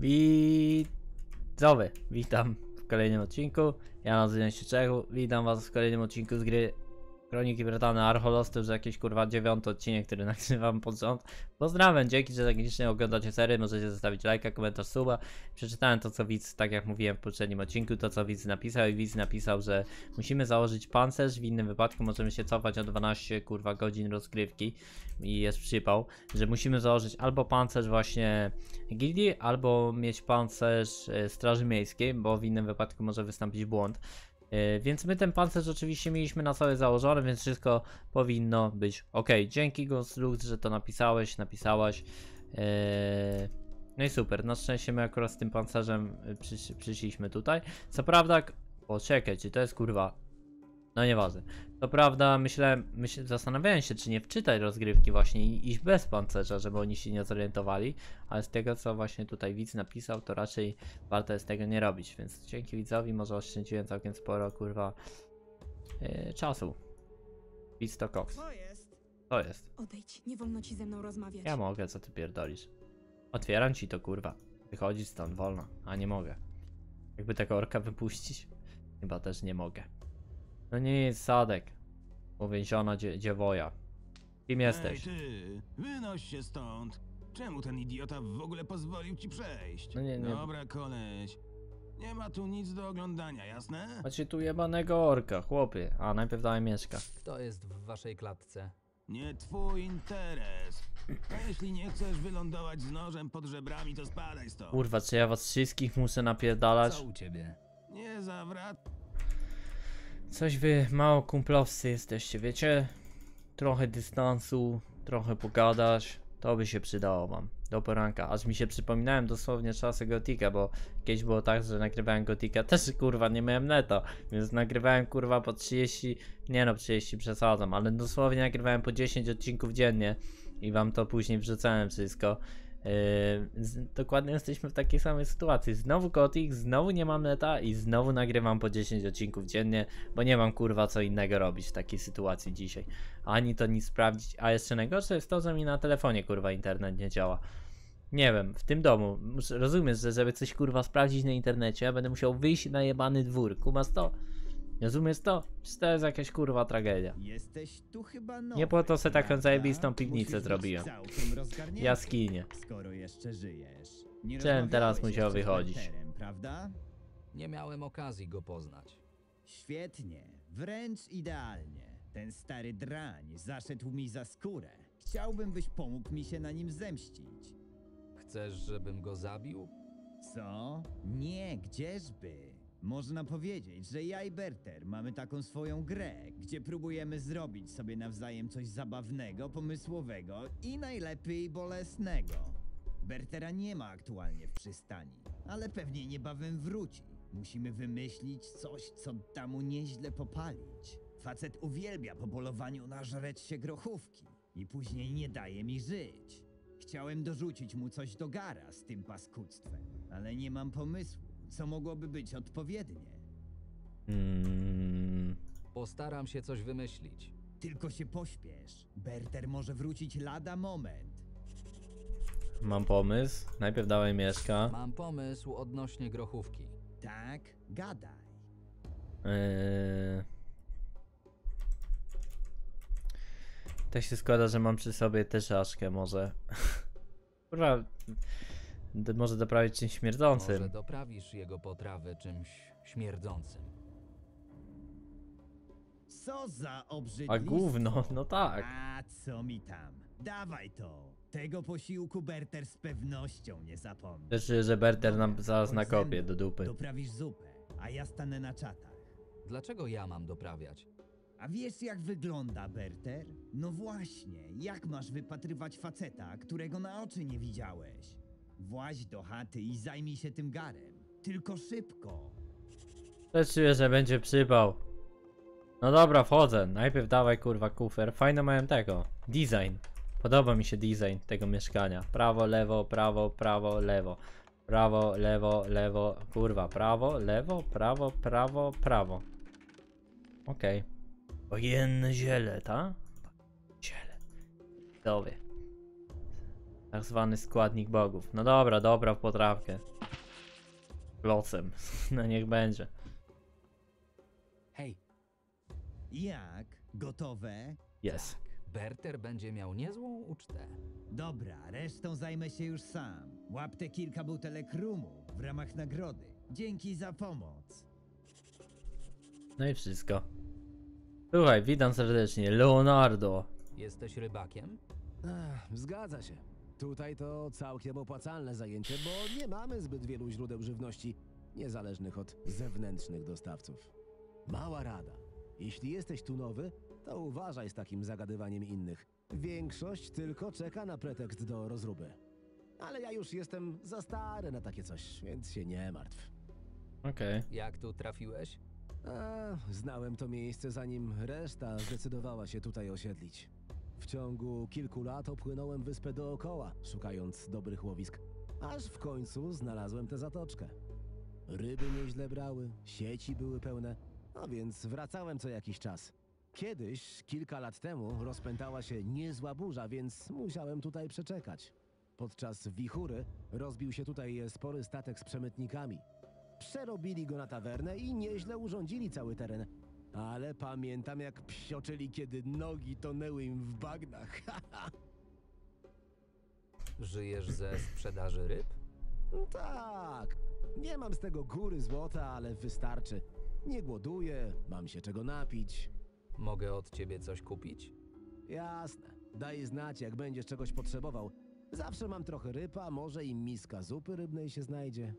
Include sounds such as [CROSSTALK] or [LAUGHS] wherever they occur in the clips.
Widzowie, witam w kolejnym odcinku. Ja nazywam się Czechu, witam was w kolejnym odcinku z gry Kroniki Brytany Archolos, to już jakiś kurwa dziewiąty odcinek, który [LAUGHS] nagrywam pod rząd. Pozdrawiam, dzięki, że tak licznie oglądacie serię, możecie zostawić lajka, komentarz, suba. Przeczytałem to, co widz, tak jak mówiłem w poprzednim odcinku, to co widz napisał i widz napisał, że musimy założyć pancerz, w innym wypadku możemy się cofać o 12 kurwa godzin rozgrywki i jest przypał, że musimy założyć albo pancerz właśnie gildii, albo mieć pancerz e, straży miejskiej, bo w innym wypadku może wystąpić błąd. E, Więc my ten pancerz oczywiście mieliśmy na całe założone, więc wszystko powinno być ok. Dzięki Ghost Lux, że to napisałeś, napisałaś. E, No i super, na szczęście my akurat z tym pancerzem e, przysz, przyszliśmy tutaj. Co prawda, k- o czekaj, czy to jest kurwa no nieważne. To prawda, myślałem, myśl, zastanawiałem się, czy nie wczytać rozgrywki właśnie i iść bez pancerza, żeby oni się nie zorientowali, ale z tego, co właśnie tutaj widz napisał, to raczej warto jest tego nie robić, więc dzięki widzowi może oszczędziłem całkiem sporo, kurwa, yy, czasu. Widz to koks. To jest. Odejdź, nie wolno ci ze mną rozmawiać. Ja mogę, co ty pierdolisz. Otwieram ci to, kurwa. Wychodzić stąd, wolno, a nie mogę. Jakby tego orka wypuścić? Chyba też nie mogę. No nie jest Sadek. Uwięziona dzie dziewoja. Kim jesteś? Ej, ty, wynoś się stąd. Czemu ten idiota w ogóle pozwolił ci przejść? No nie, nie. Dobra, koleś. Nie ma tu nic do oglądania, jasne? Macie tu jebanego orka, chłopie. A, najpierw dałem mieszka. Kto jest w waszej klatce? Nie twój interes. A jeśli nie chcesz wylądować z nożem pod żebrami, to spadaj stąd. Kurwa, czy ja was wszystkich muszę napierdalać? Co u ciebie? Nie zawrat. Coś wy mało kumplowscy jesteście, wiecie? Trochę dystansu, trochę pogadać, to by się przydało wam. Do poranka, aż mi się przypominałem dosłownie czasy Gotika, bo kiedyś było tak, że nagrywałem Gotika, też kurwa nie miałem neta, więc nagrywałem kurwa po 30, nie no 30 przesadzam, ale dosłownie nagrywałem po 10 odcinków dziennie i wam to później wrzucałem wszystko. Yy, dokładnie jesteśmy w takiej samej sytuacji. Znowu Gothic, znowu nie mam neta i znowu nagrywam po 10 odcinków dziennie, bo nie mam kurwa co innego robić w takiej sytuacji dzisiaj. Ani to nic sprawdzić, a jeszcze najgorsze jest to, że mi na telefonie kurwa internet nie działa. Nie wiem, w tym domu, rozumiesz, że żeby coś kurwa sprawdzić na internecie, będę musiał wyjść na jebany dwór, kumasz to? Rozumiesz to? Czy to jest jakaś kurwa tragedia? Jesteś tu chyba nowy, Nie po to se taką zajebistą piwnicę Musisz być zrobiłem. Jaskinie. Skoro jeszcze żyjesz. Nie Czemu teraz musiał wychodzić? Berterem, prawda? Nie miałem okazji go poznać. Świetnie, wręcz idealnie. Ten stary drań zaszedł mi za skórę. Chciałbym, byś pomógł mi się na nim zemścić. Chcesz, żebym go zabił? Co? Nie, gdzieżby? Można powiedzieć, że ja i Berter mamy taką swoją grę, gdzie próbujemy zrobić sobie nawzajem coś zabawnego, pomysłowego i najlepiej bolesnego. Bertera nie ma aktualnie w przystani, ale pewnie niebawem wróci. Musimy wymyślić coś, co da mu nieźle popalić. Facet uwielbia po polowaniu nażreć się grochówki i później nie daje mi żyć. Chciałem dorzucić mu coś do gara z tym paskudztwem, ale nie mam pomysłu, co mogłoby być odpowiednie. Mm, Postaram się coś wymyślić. Tylko się pośpiesz. Berter może wrócić lada moment. mam pomysł. Najpierw dałem mieszka. Mam pomysł odnośnie grochówki. Tak, gadaj. Yy... Tak się składa, że mam przy sobie też aszkę może. [LAUGHS] Kurwa, d- może doprawić czymś Może śmierdzącym. doprawisz jego potrawę czymś śmierdzącym. Co za obrzydlistwo. A gówno, no tak. A co mi tam? Dawaj to. Tego posiłku Berter z pewnością nie zapomni. Też czuję, że Berter nam zaraz nakopie do dupy. Doprawisz zupę, a ja stanę na czatach. Dlaczego ja mam doprawiać? A wiesz jak wygląda Berter? No właśnie, jak masz wypatrywać faceta, którego na oczy nie widziałeś? Właź do chaty i zajmij się tym garem. Tylko szybko. Też czuję, że będzie przypał. No dobra, wchodzę. Najpierw dawaj kurwa kufer. Fajne mają tego. Design. Podoba mi się design tego mieszkania. Prawo, lewo, prawo, prawo, lewo. Prawo, lewo, lewo. Kurwa, prawo, lewo, prawo, prawo, prawo. Okej. Ojenne ziele, ta? Ziele. Dowie. Tak zwany składnik bogów. No dobra, dobra w potrawkę. Locem. [LAUGHS] No niech będzie. Hej, Jak? Gotowe? Jest. Berter będzie miał niezłą ucztę. Dobra, resztą zajmę się już sam. Łap te kilka butelek rumu w ramach nagrody. Dzięki za pomoc. No i wszystko. Słuchaj, witam serdecznie. Leonardo. Jesteś rybakiem? Ech, zgadza się. Tutaj to całkiem opłacalne zajęcie, bo nie mamy zbyt wielu źródeł żywności niezależnych od zewnętrznych dostawców. Mała rada. Jeśli jesteś tu nowy, to uważaj z takim zagadywaniem innych. Większość tylko czeka na pretekst do rozruby. Ale ja już jestem za stary na takie coś, więc się nie martw. Okej. Jak tu trafiłeś? A, znałem to miejsce zanim reszta zdecydowała się tutaj osiedlić. W ciągu kilku lat opłynąłem wyspę dookoła, szukając dobrych łowisk, aż w końcu znalazłem tę zatoczkę. Ryby nieźle brały, sieci były pełne, a więc wracałem co jakiś czas. Kiedyś, kilka lat temu, rozpętała się niezła burza, więc musiałem tutaj przeczekać. Podczas wichury rozbił się tutaj spory statek z przemytnikami. Przerobili go na tawernę i nieźle urządzili cały teren. Ale pamiętam, jak psioczyli, kiedy nogi tonęły im w bagnach. [LAUGHS] Żyjesz ze sprzedaży ryb? tak, nie mam z tego góry złota, ale wystarczy. Nie głoduję, mam się czego napić. Mogę od ciebie coś kupić? Jasne, daj znać, jak będziesz czegoś potrzebował. Zawsze mam trochę ryba, może i miska zupy rybnej się znajdzie.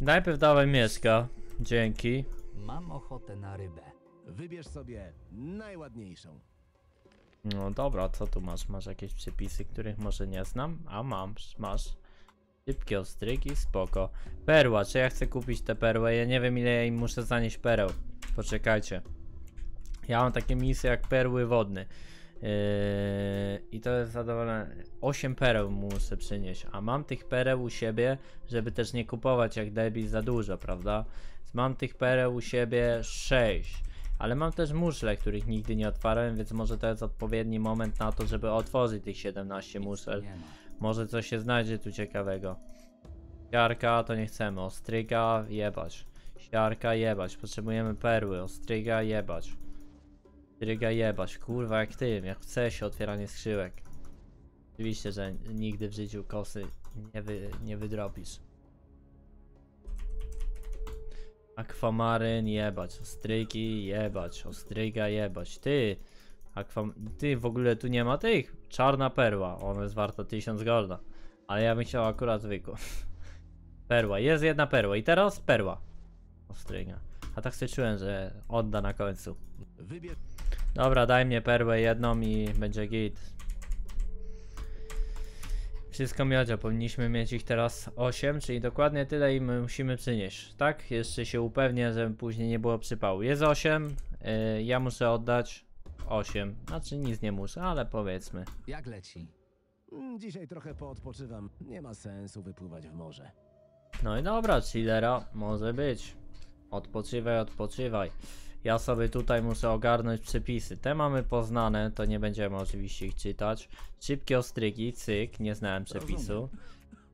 Najpierw dawaj mieszka. Dzięki. Mam ochotę na rybę. Wybierz sobie najładniejszą. No dobra, co tu masz? Masz jakieś przepisy, których może nie znam? A mam, masz. Szybkie ostrygi, spoko. Perła, czy ja chcę kupić tę perłę? Ja nie wiem ile ja im muszę zanieść pereł. Poczekajcie. Ja mam takie misje jak perły wodne. Yy, I to jest zadowolone. 8 pereł muszę przynieść, a mam tych pereł u siebie, żeby też nie kupować jak debil za dużo, prawda? Więc Mam tych pereł u siebie 6. Ale mam też muszle, których nigdy nie otwarłem, więc może to jest odpowiedni moment na to, żeby otworzyć tych 17 muszel. Może coś się znajdzie tu ciekawego. Siarka to nie chcemy, ostryga jebać. Siarka jebać, potrzebujemy perły, ostryga jebać. Ostryga jebać, kurwa jak ty, jak chce się otwieranie skrzyłek. Oczywiście, że nigdy w życiu kosy nie, wy, nie wydrobisz. Akwamaryn jebać, ostrygi jebać, ostryga jebać. Ty, akwam... Ty, w ogóle tu nie ma tych. Czarna perła, ona jest warta 1000 golda. Ale ja bym chciał akurat zwykłą. [LAUGHS] Perła, jest jedna perła i teraz perła. Ostryga. A tak sobie czułem, że odda na końcu. Dobra, daj mnie perłę jedną i będzie git. Wszystko miodzio, powinniśmy mieć ich teraz 8, czyli dokładnie tyle im musimy przynieść, tak? Jeszcze się upewnię, żeby później nie było przypału. Jest 8, yy, ja muszę oddać 8, znaczy nic nie muszę, ale powiedzmy. Jak leci? Mm, Dzisiaj trochę poodpoczywam. Nie ma sensu wypływać w morze. No i dobra, chillera, może być. Odpoczywaj, odpoczywaj. Ja sobie tutaj muszę ogarnąć przepisy. Te mamy poznane, to nie będziemy oczywiście ich czytać. Szybkie ostrygi, cyk, nie znałem przepisu.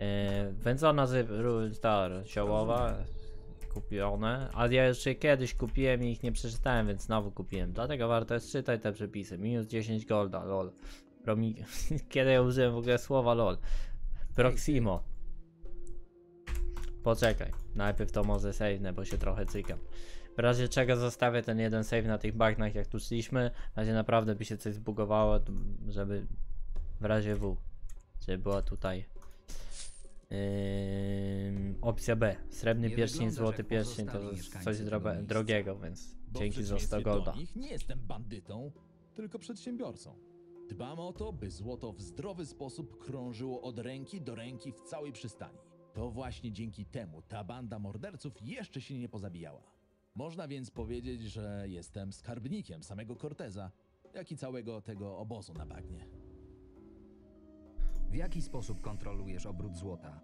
E, wędzona ta ziołowa, kupione. A ja jeszcze kiedyś kupiłem i ich nie przeczytałem, więc znowu kupiłem. Dlatego warto jest czytać te przepisy. Minus 10 golda, lol. Promi... [LAUGHS] Kiedy ja użyłem w ogóle słowa lol? Proximo. Poczekaj, najpierw to może save'nę, bo się trochę cykam. W razie czego zostawię ten jeden save na tych bagnach, jak tu szliśmy. W razie naprawdę by się coś zbugowało, żeby w razie W, żeby była tutaj ym, opcja B. Srebrny Nie pierścień, wyglądasz złoty pierścień to coś drobe, drogiego, więc dzięki za 100 przeciwieństwie golda. nie jestem bandytą, tylko przedsiębiorcą. Dbam o to, by złoto w zdrowy sposób krążyło od ręki do ręki w całej przystani. To właśnie dzięki temu ta banda morderców jeszcze się nie pozabijała. Można więc powiedzieć, że jestem skarbnikiem samego Corteza, jak i całego tego obozu na bagnie. W jaki sposób kontrolujesz obrót złota?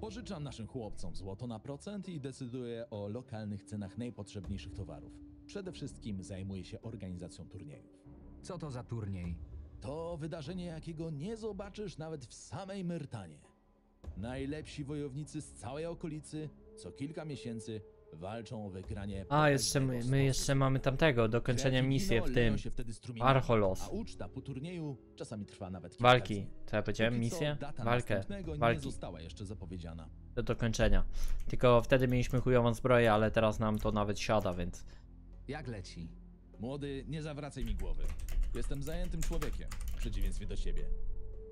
Pożyczam naszym chłopcom złoto na procent i decyduję o lokalnych cenach najpotrzebniejszych towarów. Przede wszystkim zajmuję się organizacją turniejów. Co to za turniej? To wydarzenie, jakiego nie zobaczysz nawet w samej Myrtanie. Najlepsi wojownicy z całej okolicy co kilka miesięcy walczą o wygranie. A, jeszcze my, my jeszcze mamy tamtego, dokończenia misji w tym. Archolos. A uczta po turnieju czasami trwa nawet kilka Walki. Co ja powiedziałem? Misję? Walkę. nie Walki. została jeszcze zapowiedziana. Do dokończenia. Tylko wtedy mieliśmy chujową zbroję, ale teraz nam to nawet siada, więc... Jak leci? Młody, nie zawracaj mi głowy. Jestem zajętym człowiekiem, w przeciwieństwie do ciebie.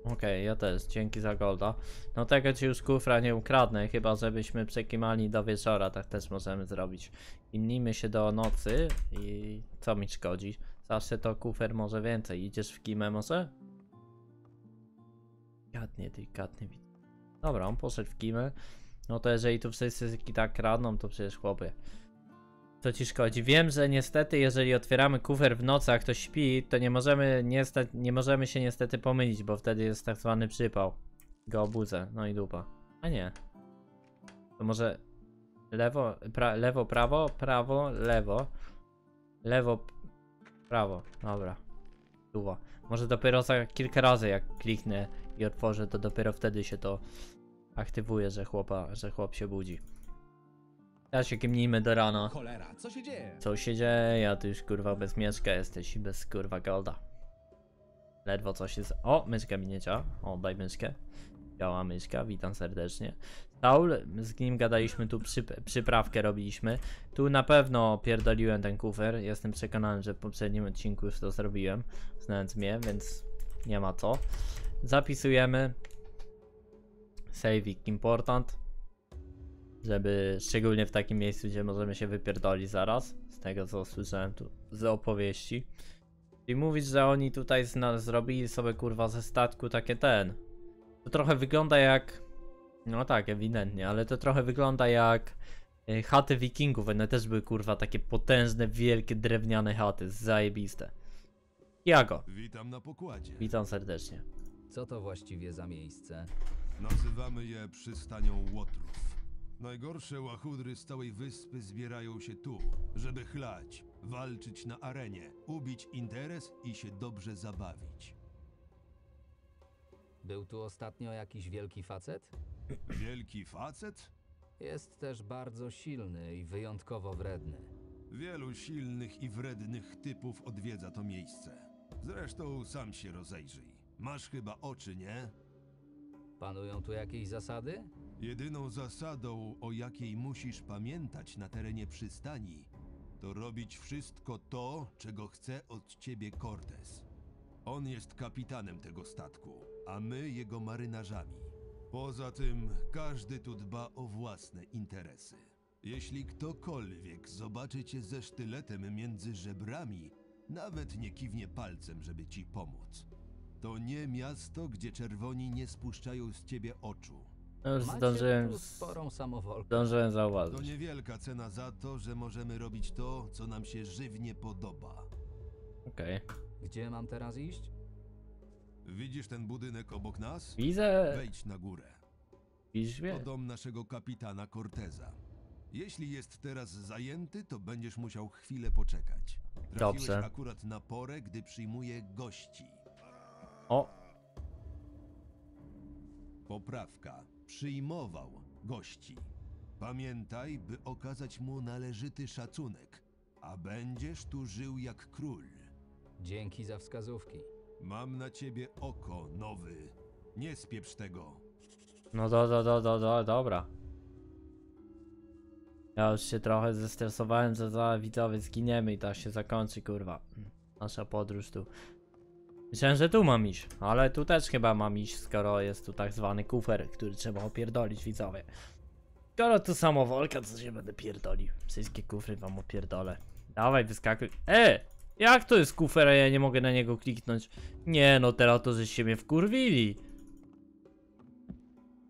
Okej, ja też, dzięki za golda. No tego ci już kufra nie ukradnę, chyba żebyśmy przekimali do wieczora, tak też możemy zrobić. Kimnijmy się do nocy i co mi szkodzi? Zawsze to kufer może więcej. Idziesz w kimę może? Gadnie, delikatnie widzę. Dobra, on poszedł w kimę. No to jeżeli tu wszyscy tak kradną, to przecież chłopie. Co ci szkodzi? Wiem, że niestety, jeżeli otwieramy kufer w nocy, a ktoś śpi, to nie możemy, niestety, nie możemy się niestety pomylić, bo wtedy jest tak zwany przypał. Go obudzę, no i dupa. A nie. To może lewo, pra, lewo, prawo, prawo, lewo. Lewo, prawo. Dobra. Duwa. Może dopiero za kilka razy jak kliknę i otworzę, to dopiero wtedy się to aktywuje, że chłopa, że chłop się budzi. Teraz się kimnijmy do rana. Cholera, co się dzieje? Co się dzieje? Ja tu już kurwa bez mieszka jesteś i bez kurwa golda. Ledwo coś jest. O, myszka mi nie działa. O, daj myszkę. Działa myszka, witam serdecznie. Saul, z nim gadaliśmy tu, przyp- przyprawkę robiliśmy. Tu na pewno pierdoliłem ten kufer. Jestem przekonany, że w poprzednim odcinku już to zrobiłem. Znając mnie, więc nie ma co. Zapisujemy. Saving important żeby szczególnie w takim miejscu, gdzie możemy się wypierdolić zaraz, z tego co słyszałem tu z opowieści. I mówić, że oni tutaj zna- zrobili sobie kurwa ze statku takie ten. To trochę wygląda jak. No tak, ewidentnie, ale to trochę wygląda jak y, chaty wikingów. One też były kurwa takie potężne, wielkie drewniane chaty, zajebiste. Jago, Witam na pokładzie. witam serdecznie. Co to właściwie za miejsce? Nazywamy je przystanią łotrów. Najgorsze łachudry z całej wyspy zbierają się tu, żeby chlać, walczyć na arenie, ubić interes i się dobrze zabawić. Był tu ostatnio jakiś wielki facet? Wielki facet? Jest też bardzo silny i wyjątkowo wredny. Wielu silnych i wrednych typów odwiedza to miejsce. Zresztą sam się rozejrzyj. Masz chyba oczy, nie? Panują tu jakieś zasady? Jedyną zasadą, o jakiej musisz pamiętać na terenie przystani, to robić wszystko to, czego chce od ciebie Cortez. On jest kapitanem tego statku, a my jego marynarzami. Poza tym, każdy tu dba o własne interesy. Jeśli ktokolwiek zobaczy cię ze sztyletem między żebrami, nawet nie kiwnie palcem, żeby ci pomóc. To nie miasto, gdzie czerwoni nie spuszczają z ciebie oczu. No już Macie zdążyłem, tu sporą samowolkę. zdążyłem To zauważyć. niewielka cena za to, że możemy robić to, co nam się żywnie podoba. Okej. Gdzie mam teraz iść? Widzisz ten budynek obok nas? Widzę. Wejdź na górę. Widzisz To dom naszego kapitana Corteza. Jeśli jest teraz zajęty, to będziesz musiał chwilę poczekać. Trafiłeś Dobrze. akurat na porę, gdy przyjmuje gości. O, Poprawka. Przyjmował gości. Pamiętaj, by okazać mu należyty szacunek, a będziesz tu żył jak król. Dzięki za wskazówki. Mam na ciebie oko, nowy. Nie spieprz tego. No do, do, do, do, do, dobra. Ja już się trochę zestresowałem, że za widzowie zginiemy i to się zakończy, kurwa. Nasza podróż tu. Myślałem, że tu mam iść, ale tu też chyba mam iść, skoro jest tu tak zwany kufer, który trzeba opierdolić widzowie. Skoro tu samowolka, to się będę pierdolił. Wszystkie kufry wam opierdolę. Dawaj, wyskakuj. E! Jak to jest kufer, a ja nie mogę na niego kliknąć? Nie, no teraz to żeście mnie wkurwili.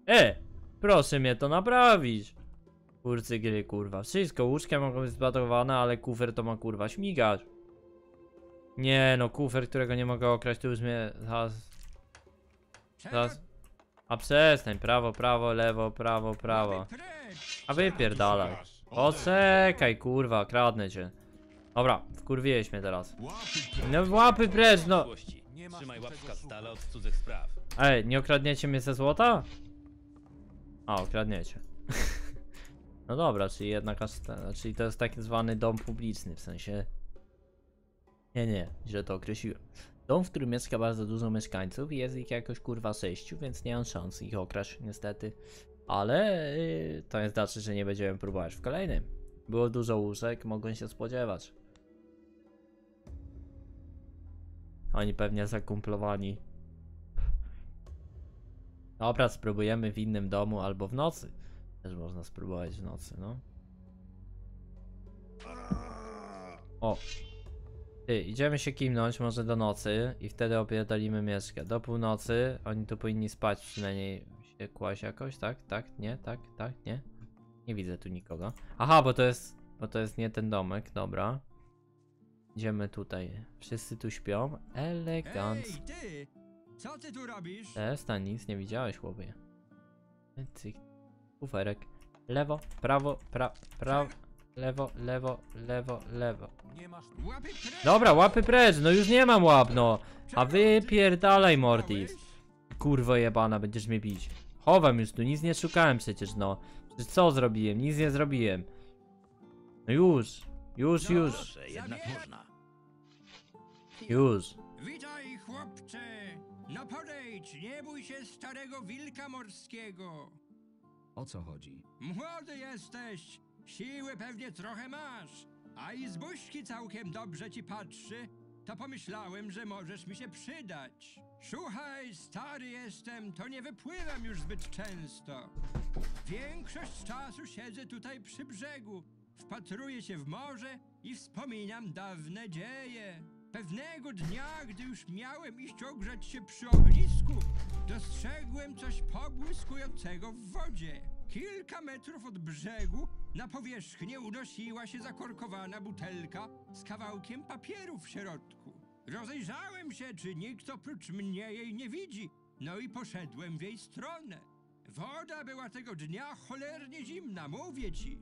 E! Proszę mnie to naprawić. Kurcy gry, kurwa. Wszystko, łóżka mogą być zbadowane, ale kufer to ma kurwa śmigać. Nie no, kufer, którego nie mogę okraść, to już mnie zaraz... zaraz... A przestań, prawo, prawo, lewo, prawo, prawo. A wypierdalaj. Poczekaj, kurwa, kradnę cię. Dobra, wkurwiłeś mnie teraz. No łapy precz, no. Trzymaj łapka dala od cudzych spraw. Ej, nie okradniecie mnie ze złota? A, okradniecie. [LAUGHS] no dobra, czyli jednak aż ten, czyli to jest tak zwany dom publiczny, w sensie... Nie, nie, źle to określiłem. Dom, w którym mieszka bardzo dużo mieszkańców i jest ich jakoś kurwa sześciu, więc nie mam szans ich okraść niestety. Ale yy, to nie znaczy, że nie będziemy próbować w kolejnym. Było dużo łóżek, mogłem się spodziewać. Oni pewnie zakumplowani. Dobra, spróbujemy w innym domu albo w nocy. Też można spróbować w nocy, no. O. Ty, idziemy się kimnąć może do nocy i wtedy opierdolimy mieszkę. Do północy oni tu powinni spać przynajmniej się kłaść jakoś, tak? Tak? Nie? Tak? Tak? Nie? Nie widzę tu nikogo. Aha, bo to jest, bo to jest nie ten domek, dobra. Idziemy tutaj. Wszyscy tu śpią. Elegancko. ty! Co ty tu robisz? Przestań, nic nie widziałeś, chłopie. Cyk. Kuferek. Lewo, prawo, pra, prawo, lewo, lewo, lewo, lewo. Dobra, łapy precz, no już nie mam łap, no. A wy pierdalaj, Mortis. Kurwo jebana, będziesz mnie bić. Chowam już tu, nic nie szukałem przecież, no. Przecież co zrobiłem? Nic nie zrobiłem. No już, już, już, Proszę, jednak można. już. Witaj, chłopcze! No podejdź, nie bój się starego wilka morskiego. O co chodzi? Młody jesteś, siły pewnie trochę masz, a i z całkiem dobrze ci patrzy, to pomyślałem, że możesz mi się przydać. Słuchaj, stary jestem, to nie wypływam już zbyt często. Większość czasu siedzę tutaj przy brzegu, wpatruję się w morze i wspominam dawne dzieje. Pewnego dnia, gdy już miałem iść ogrzać się przy ognisku, dostrzegłem coś pobłyskującego w wodzie. Kilka metrów od brzegu na powierzchnię unosiła się zakorkowana butelka z kawałkiem papieru w środku. Rozejrzałem się, czy nikt oprócz mnie jej nie widzi, no i poszedłem w jej stronę. Woda była tego dnia cholernie zimna, mówię ci.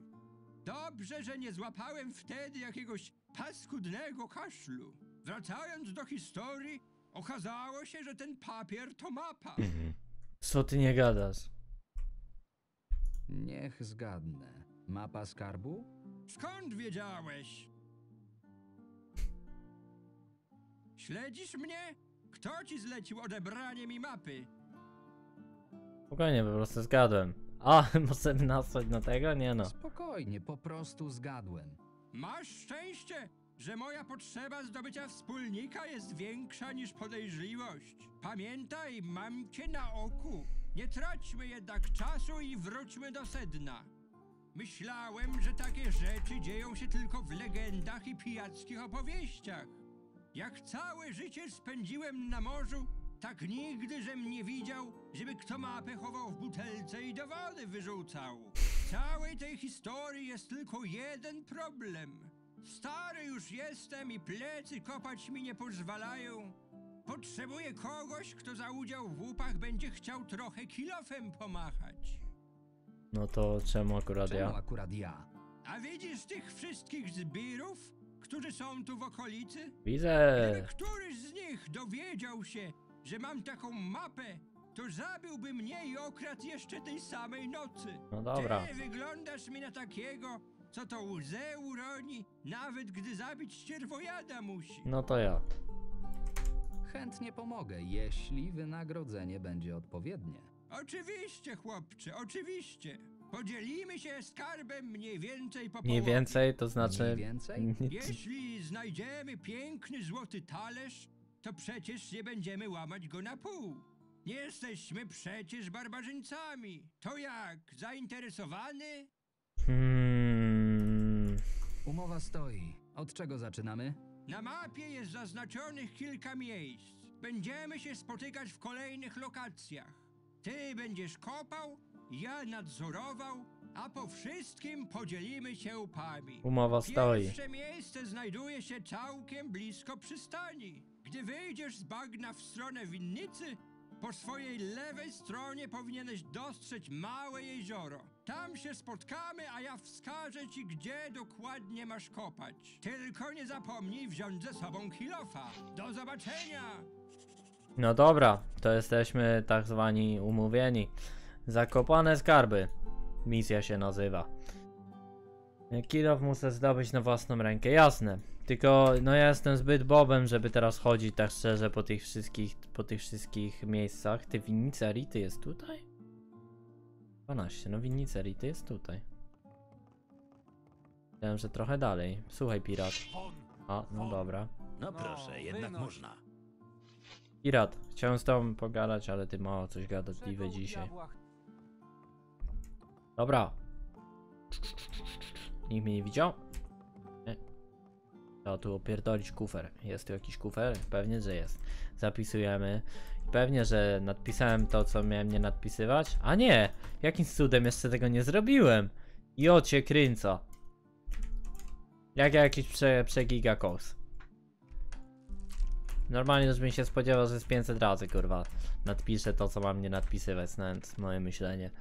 Dobrze, że nie złapałem wtedy jakiegoś paskudnego kaszlu. Wracając do historii, okazało się, że ten papier to mapa. Co ty nie gadasz? Niech zgadnę. Mapa skarbu? Skąd wiedziałeś? Śledzisz mnie? Kto ci zlecił odebranie mi mapy? Spokojnie, po prostu zgadłem. A, [LAUGHS] możemy nasłać na tego? Nie no. Spokojnie, po prostu zgadłem. Masz szczęście, że moja potrzeba zdobycia wspólnika jest większa niż podejrzliwość. Pamiętaj, mam cię na oku. Nie traćmy jednak czasu i wróćmy do sedna. Myślałem, że takie rzeczy dzieją się tylko w legendach i pijackich opowieściach. Jak całe życie spędziłem na morzu, tak nigdy, żem nie widział, żeby kto mapę chował w butelce i do wody wyrzucał. W całej tej historii jest tylko jeden problem. Stary już jestem i plecy kopać mi nie pozwalają. Potrzebuję kogoś, kto za udział w łupach będzie chciał trochę kilofem pomachać. No to czemu akurat Czemu ja? akurat ja? A widzisz tych wszystkich zbirów, którzy są tu w okolicy? Gdyby Widzę. któryś z nich dowiedział się, że mam taką mapę, to zabiłby mnie i okradł jeszcze tej samej nocy. No dobra. Ty wyglądasz mi na takiego, co to łzę uroni, nawet gdy zabić ścierwojada musi. No to ja. Chętnie pomogę, jeśli wynagrodzenie będzie odpowiednie. Oczywiście, chłopcze, oczywiście. Podzielimy się skarbem mniej więcej po Mniej połowie. więcej, to znaczy... Mniej więcej? [LAUGHS] Jeśli znajdziemy piękny złoty talerz, to przecież nie będziemy łamać go na pół. Nie jesteśmy przecież barbarzyńcami. To jak, zainteresowany? Hmm... Umowa stoi. Od czego zaczynamy? Na mapie jest zaznaczonych kilka miejsc. Będziemy się spotykać w kolejnych lokacjach. Ty będziesz kopał, ja nadzorował, a po wszystkim podzielimy się łupami. Umowa stoi. Pierwsze miejsce znajduje się całkiem blisko przystani. Gdy wyjdziesz z bagna w stronę winnicy, po swojej lewej stronie powinieneś dostrzec małe jezioro. Tam się spotkamy, a ja wskażę ci, gdzie dokładnie masz kopać. Tylko nie zapomnij wziąć ze sobą kilofa. Do zobaczenia! No dobra, to jesteśmy tak zwani umówieni. Zakopane skarby. Misja się nazywa. Kilof muszę zdobyć na własną rękę, jasne. Tylko no ja jestem zbyt bobem, żeby teraz chodzić tak szczerze po tych wszystkich, po tych wszystkich miejscach. Ty winnica Rity jest tutaj? 12, no winnica Rity jest tutaj. Myślałem, że trochę dalej. Słuchaj pirat. A, no dobra. No proszę, jednak można. Pirat, chciałem z tobą pogadać, ale ty mało coś gadatliwy dzisiaj. Dobra. Nikt mnie nie widział? Trzeba tu opierdolić kufer. Jest tu jakiś kufer? Pewnie, że jest. Zapisujemy. Pewnie, że nadpisałem to, co miałem nie nadpisywać. A nie! Jakimś cudem jeszcze tego nie zrobiłem. I ocie kręca. Jak ja jakiś prze, przegiga kos. Normalnie już bym się spodziewał, że z 500 razy, kurwa, nadpiszę to, co mam nie nadpisywać, znając moje myślenie.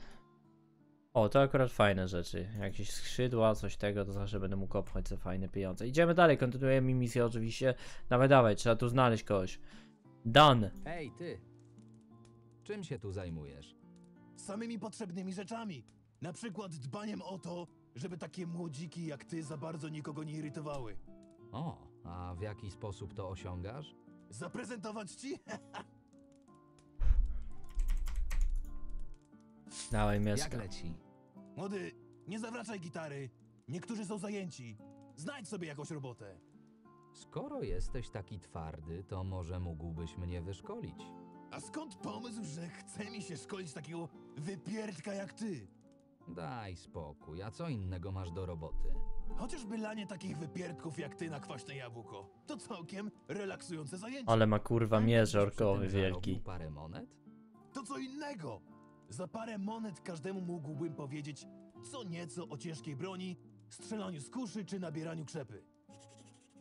O, to akurat fajne rzeczy. Jakieś skrzydła, coś tego, to zawsze będę mógł opchać za fajne pieniądze. Idziemy dalej, kontynuujemy misję oczywiście. Dawaj, dawaj, trzeba tu znaleźć kogoś. Dan. Ej, ty! Czym się tu zajmujesz? Samymi potrzebnymi rzeczami. Na przykład dbaniem o to, żeby takie młodziki jak ty za bardzo nikogo nie irytowały. O, a w jaki sposób to osiągasz? Zaprezentować ci? [LAUGHS] Dawaj, Jak mieszka. leci? Młody, nie zawracaj gitary. Niektórzy są zajęci. Znajdź sobie jakąś robotę. Skoro jesteś taki twardy, to może mógłbyś mnie wyszkolić. A skąd pomysł, że chce mi się szkolić takiego wypierdka jak ty? Daj spokój, a co innego masz do roboty? Chociażby lanie takich wypierdków jak ty na kwaśne jabłko. To całkiem relaksujące zajęcie. Ale ma kurwa mierz Przy tym orkowy wielki. parę monet? To co innego. Za parę monet każdemu mógłbym powiedzieć co nieco o ciężkiej broni, strzelaniu z kuszy czy nabieraniu krzepy.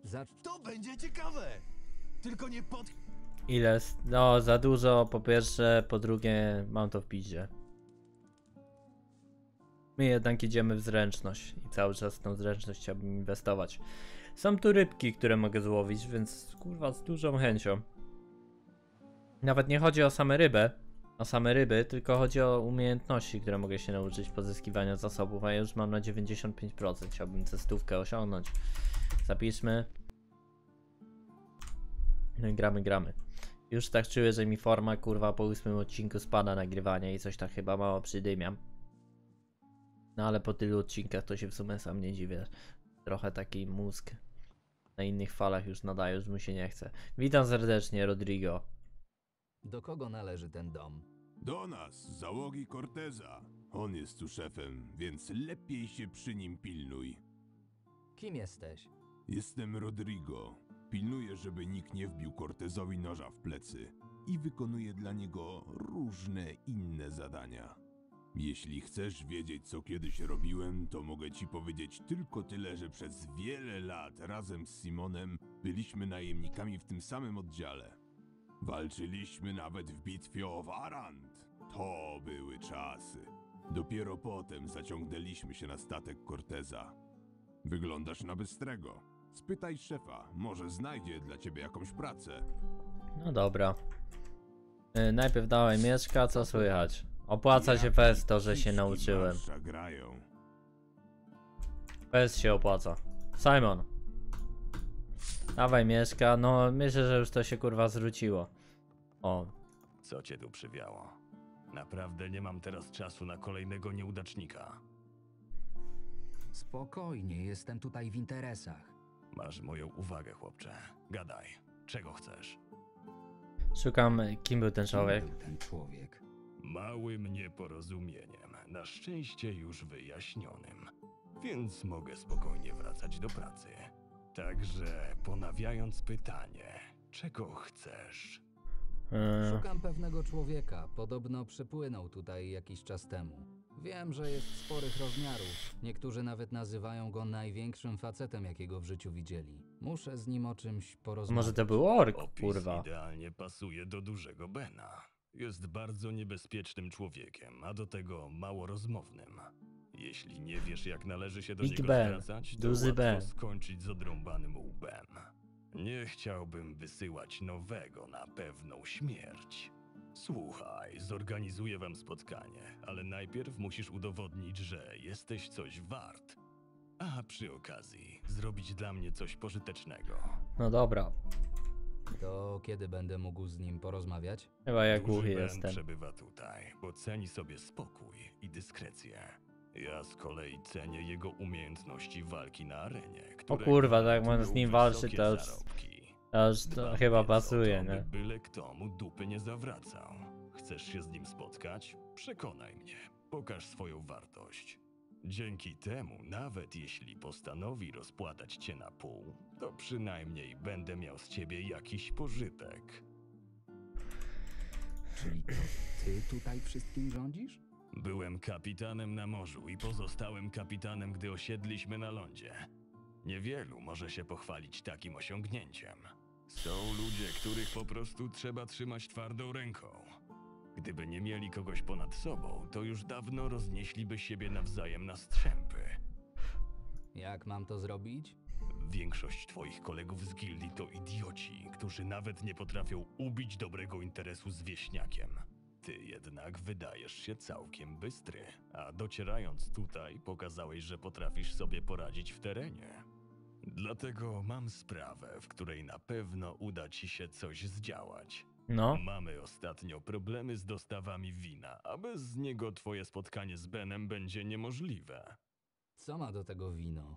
Za To będzie ciekawe! Tylko nie pod... Ile? No, za dużo po pierwsze, po drugie mam to w piździe. My jednak idziemy w zręczność i cały czas w tą zręczność chciałbym inwestować. Są tu rybki, które mogę złowić, więc kurwa z dużą chęcią. Nawet nie chodzi o same rybę, o same ryby, tylko chodzi o umiejętności, które mogę się nauczyć pozyskiwania zasobów, a ja już mam na 95%. Chciałbym tę osiągnąć. Zapiszmy. No i gramy, gramy. Już tak czuję, że mi forma kurwa po ósmym odcinku spada nagrywania i coś tak chyba mało przydymiam. No ale po tylu odcinkach to się w sumie sam nie dziwię. Trochę taki mózg na innych falach już nadaje, już mu się nie chce. Witam serdecznie, Rodrigo. Do kogo należy ten dom? Do nas, z załogi Corteza. On jest tu szefem, więc lepiej się przy nim pilnuj. Kim jesteś? Jestem Rodrigo. Pilnuję, żeby nikt nie wbił Cortezowi noża w plecy i wykonuję dla niego różne inne zadania. Jeśli chcesz wiedzieć, co kiedyś robiłem, to mogę ci powiedzieć tylko tyle, że przez wiele lat razem z Simonem byliśmy najemnikami w tym samym oddziale. Walczyliśmy nawet w bitwie o Warant. To były czasy. Dopiero potem zaciągnęliśmy się na statek Corteza. Wyglądasz na bystrego. Spytaj szefa, może znajdzie dla ciebie jakąś pracę. No dobra. Yy, najpierw dałem mieszka, co słychać? Opłaca się fest to, że się nauczyłem. grają. Się opłaca. Simon. Dawaj mieszka, no myślę, że już to się kurwa zwróciło. O, Co cię tu przywiało? Naprawdę nie mam teraz czasu na kolejnego nieudacznika. Spokojnie, jestem tutaj w interesach. Masz moją uwagę, chłopcze. Gadaj. Czego chcesz? szukam kim był ten Kim człowiek. był ten człowiek? Małym nieporozumieniem. Na szczęście już wyjaśnionym. Więc mogę spokojnie wracać do pracy. Także ponawiając pytanie, czego chcesz? Yy, Szukam pewnego człowieka. Podobno przypłynął tutaj jakiś czas temu. Wiem, że jest sporych rozmiarów. Niektórzy nawet nazywają go największym facetem, jakiego w życiu widzieli. Muszę z nim o czymś porozmawiać. może to był ork, Opis kurwa. idealnie pasuje do dużego Bena. Jest bardzo niebezpiecznym człowiekiem, a do tego mało rozmownym. Jeśli nie wiesz, jak należy się do Big niego Ben, zwracać, to duży łatwo Ben. skończyć z odrąbanym łbem. Nie chciałbym wysyłać nowego na pewną śmierć. Słuchaj, zorganizuję wam spotkanie, ale najpierw musisz udowodnić, że jesteś coś wart. A przy okazji, zrobić dla mnie coś pożytecznego. No dobra, To kiedy będę mógł z nim porozmawiać? chyba ja Duży głuchy Ben jestem. przebywa tutaj, bo ceni sobie spokój i dyskrecję. Ja z kolei cenię jego umiejętności walki na arenie. które kurwa, tak jak man z gwarantują nim walczy, wysokie to już- zarobki. To już to chyba więc pasuje, o nie? by byle kto mu dupy nie zawracał. Chcesz się z nim spotkać? Przekonaj mnie. Pokaż swoją wartość. Dzięki temu, nawet jeśli postanowi rozpłatać cię na pół, to przynajmniej będę miał z ciebie jakiś pożytek. Czyli to ty tutaj wszystkim rządzisz? Byłem kapitanem na morzu i pozostałem kapitanem, gdy osiedliśmy na lądzie. Niewielu może się pochwalić takim osiągnięciem. Są ludzie, których po prostu trzeba trzymać twardą ręką. Gdyby nie mieli kogoś ponad sobą, to już dawno roznieśliby siebie nawzajem na strzępy. Jak mam to zrobić? Większość twoich kolegów z gildii to idioci, którzy nawet nie potrafią ubić dobrego interesu z wieśniakiem. Ty jednak wydajesz się całkiem bystry, a docierając tutaj pokazałeś, że potrafisz sobie poradzić w terenie. Dlatego mam sprawę, w której na pewno uda ci się coś zdziałać. No, Mamy ostatnio problemy z dostawami wina, a bez niego twoje spotkanie z Benem będzie niemożliwe. Co ma do tego wino?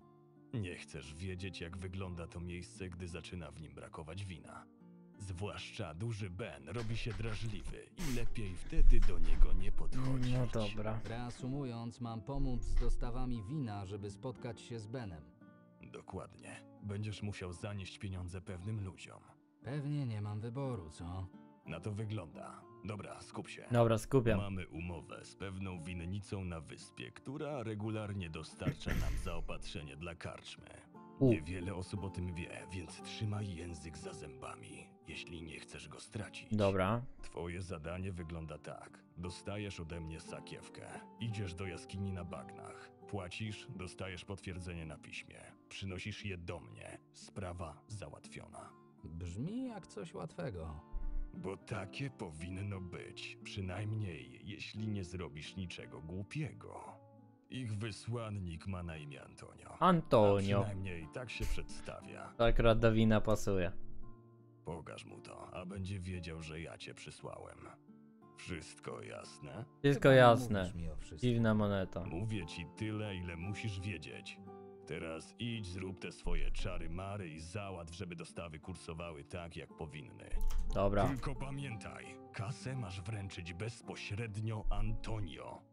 Nie chcesz wiedzieć, jak wygląda to miejsce, gdy zaczyna w nim brakować wina. Zwłaszcza duży Ben robi się drażliwy i lepiej wtedy do niego nie podchodzić. no dobra. Reasumując, mam pomóc z dostawami wina, żeby spotkać się z Benem. Dokładnie. Będziesz musiał zanieść pieniądze pewnym ludziom. Pewnie nie mam wyboru, co? Na to wygląda. Dobra, skup się. Dobra, skupiam. Mamy umowę z pewną winnicą na wyspie, która regularnie dostarcza nam zaopatrzenie dla karczmy. U. Niewiele osób o tym wie, więc trzymaj język za zębami, jeśli nie chcesz go stracić. Dobra. Twoje zadanie wygląda tak. Dostajesz ode mnie sakiewkę. Idziesz do jaskini na bagnach. Płacisz, dostajesz potwierdzenie na piśmie. Przynosisz je do mnie. Sprawa załatwiona. Brzmi jak coś łatwego. Bo takie powinno być, przynajmniej jeśli nie zrobisz niczego głupiego. Ich wysłannik ma na imię Antonio. A Antonio. przynajmniej tak się przedstawia. To akurat do wina pasuje. Pokaż mu to, a będzie wiedział, że ja cię przysłałem. Wszystko jasne? Wszystko jasne. Dziwna moneta. Mówię ci tyle, ile musisz wiedzieć. Teraz idź, zrób te swoje czary mary i załatw, żeby dostawy kursowały tak, jak powinny. Dobra. Tylko pamiętaj, kasę masz wręczyć bezpośrednio Antonio.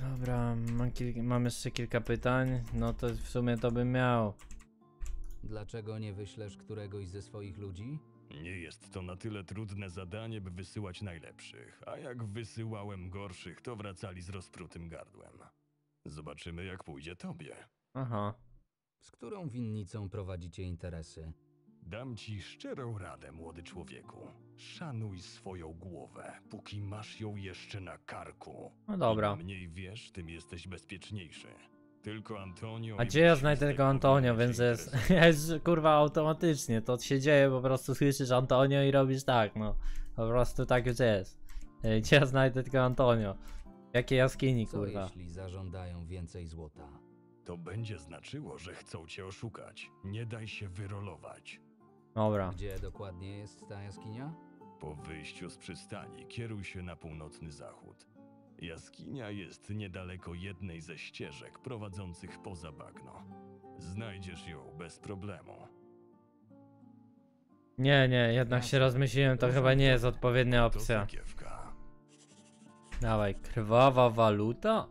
Dobra, mam, kil- mam jeszcze kilka pytań. No to w sumie to bym miał. Dlaczego nie wyślesz któregoś ze swoich ludzi? Nie jest to na tyle trudne zadanie, by wysyłać najlepszych, a jak wysyłałem gorszych, to wracali z rozprutym gardłem. Zobaczymy, jak pójdzie tobie. Aha. Z którą winnicą prowadzicie interesy? Dam ci szczerą radę, młody człowieku. Szanuj swoją głowę, póki masz ją jeszcze na karku. No dobra. Im mniej wiesz, tym jesteś bezpieczniejszy. Tylko Antonio. A gdzie ja znajdę tego Antonio, więc jest, [LAUGHS] jest kurwa automatycznie, to się dzieje, po prostu słyszysz Antonio i robisz tak, no. Po prostu tak już jest. Ej, Gdzie ja znajdę tego Antonio? W Jakiej jaskini, Co kurwa? jeśli zażądają więcej złota? To będzie znaczyło, że chcą cię oszukać. Nie daj się wyrolować. Dobra. Gdzie dokładnie jest ta jaskinia? Po wyjściu z przystani kieruj się na północny zachód. Jaskinia jest niedaleko jednej ze ścieżek prowadzących poza bagno. Znajdziesz ją bez problemu. Nie, nie, jednak się rozmyśliłem, to chyba nie jest odpowiednia To opcja. sakiewka. Dawaj, krwawa waluta?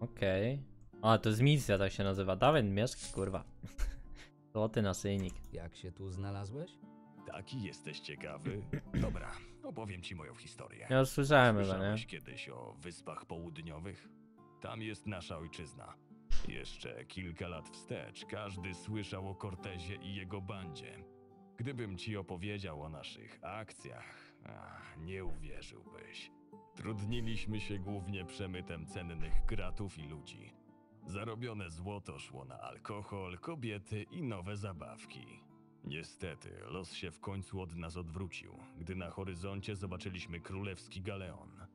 Okej. A, to jest misja, tak się nazywa. Dawaj, mieszk, kurwa. Złoty naszyjnik. Jak się tu znalazłeś? Taki jesteś ciekawy? [CLEARS THROAT] Dobra, opowiem ci moją historię. Ja już słyszałem chyba, nie? Słyszałeś kiedyś o Wyspach Południowych? Tam jest nasza ojczyzna. Jeszcze kilka lat wstecz każdy słyszał o Cortezie i jego bandzie. Gdybym ci opowiedział o naszych akcjach, ach, nie uwierzyłbyś. Trudniliśmy się głównie przemytem cennych gratów i ludzi. Zarobione złoto szło na alkohol, kobiety i nowe zabawki. Niestety, los się w końcu od nas odwrócił, gdy na horyzoncie zobaczyliśmy królewski galeon.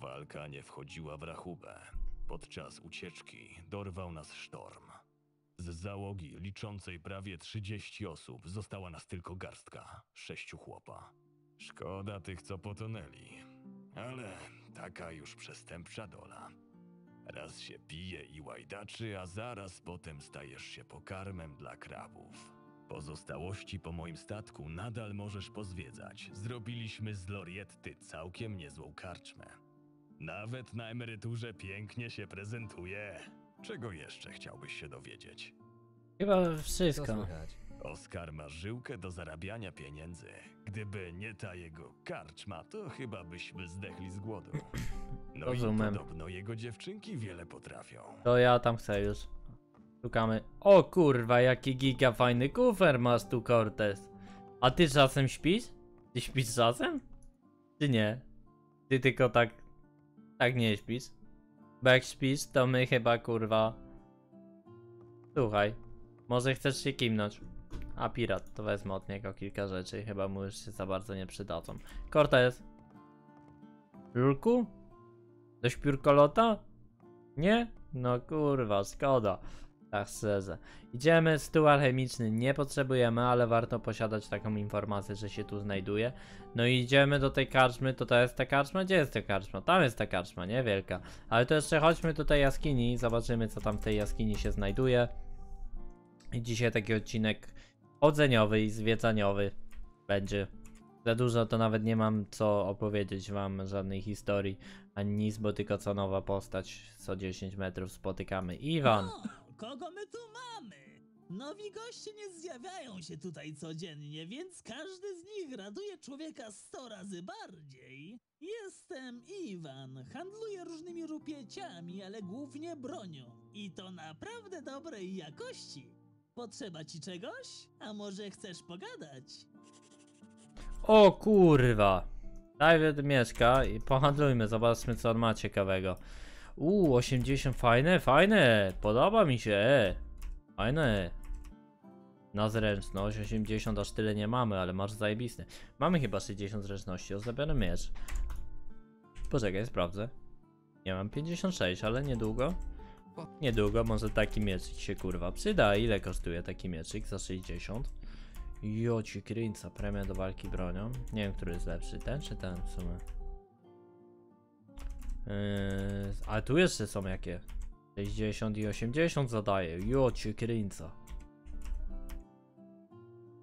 Walka nie wchodziła w rachubę. Podczas ucieczki dorwał nas sztorm. Z załogi liczącej prawie 30 osób została nas tylko garstka, sześciu chłopa. Szkoda tych, co potonęli, ale taka już przestępcza dola. Raz się pije i łajdaczy, a zaraz potem stajesz się pokarmem dla krabów. Pozostałości po moim statku nadal możesz pozwiedzać. Zrobiliśmy z Lorietty całkiem niezłą karczmę. Nawet na emeryturze pięknie się prezentuje. Czego jeszcze chciałbyś się dowiedzieć? Chyba Co wszystko. słychać? Oskar ma żyłkę do zarabiania pieniędzy. Gdyby nie ta jego karczma, to chyba byśmy zdechli z głodu. No Rozumiem. i podobno jego dziewczynki wiele potrafią. To ja tam chcę już. Szukamy. O kurwa, jaki giga fajny kufer masz tu, Cortez. A ty czasem śpisz? Ty śpisz czasem? Czy nie? Ty tylko tak... Tak nie śpisz? Bo jak śpisz, to my chyba kurwa... Słuchaj. Może chcesz się kimnąć? A pirat, to wezmę od niego kilka rzeczy i chyba mu już się za bardzo nie przydadzą. Cortez. Lulku? Do śpiórkolota? Nie? No kurwa, szkoda. Tak szczerze. Idziemy, stół alchemiczny nie potrzebujemy, ale warto posiadać taką informację, że się tu znajduje. No i idziemy do tej karczmy, to to jest ta karczma? Gdzie jest ta karczma? Tam jest ta karczma, nie? Wielka. Ale to jeszcze chodźmy do tej jaskini i zobaczymy co tam w tej jaskini się znajduje. I dzisiaj taki odcinek chodzeniowy i zwiedzaniowy będzie. Za dużo to nawet nie mam co opowiedzieć wam, żadnej historii ani nic, bo tylko co nowa postać co 10 metrów spotykamy. Iwan! O, kogo my tu mamy? Nowi goście nie zjawiają się tutaj codziennie, więc każdy z nich raduje człowieka sto razy bardziej. Jestem Iwan, handluję różnymi rupieciami, ale głównie bronią. I to naprawdę dobrej jakości. Potrzeba ci czegoś? A może chcesz pogadać? O kurwa! David mieszka i pohandlujmy, zobaczmy co on ma ciekawego. Uuu, 80 fajne, fajne, podoba mi się. Fajne. Na zręczność 80 aż tyle nie mamy, ale masz zajebisty. Mamy chyba 60 zręczności, ozdabiony miecz. Poczekaj, sprawdzę. Nie mam 56, ale niedługo. Niedługo może taki mieczyk się kurwa przyda. Ile kosztuje taki mieczyk za 60? Joci kręca, premia do walki bronią. Nie wiem, który jest lepszy, ten czy ten w sumie. Yy, ale tu jeszcze są jakie? 60 i 80 zadaje. Joci kręca.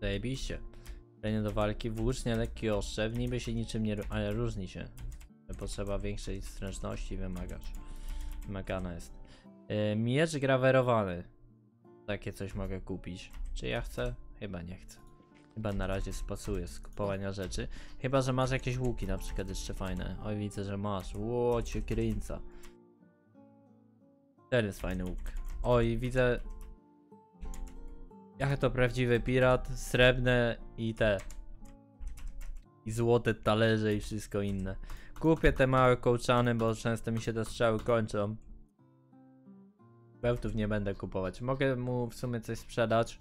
Zajebiście. Premia do walki włócznie, lekki ostrzew, niby się niczym nie, ale różni się. Potrzeba większej stręczności wymagać. Wymagana jest. Yy, miecz grawerowany. Takie coś mogę kupić. Czy ja chcę? Chyba nie chcę. Chyba na razie spasuję z kupowania rzeczy. Chyba, że masz jakieś łuki na przykład jeszcze fajne. Oj, widzę, że masz. Łocie kręca. Ten jest fajny łuk. Oj, widzę... Jak to prawdziwy pirat, srebrne i te. I złote talerze i wszystko inne. Kupię te małe kołczany, bo często mi się te strzały kończą. Bełtów nie będę kupować. Mogę mu w sumie coś sprzedać.